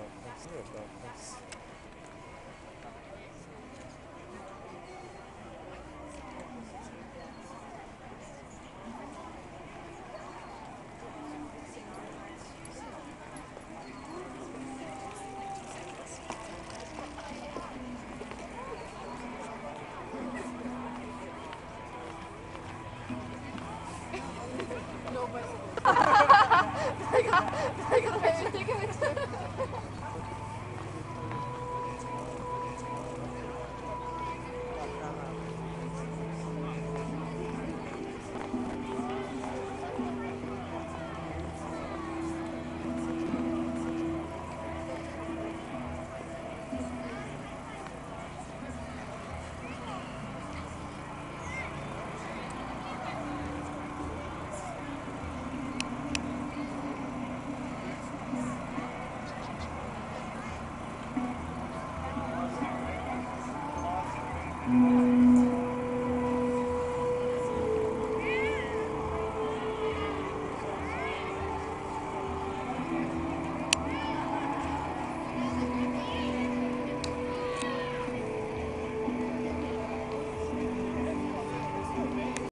darkness, you're a darkness. no bicycle. Thank you.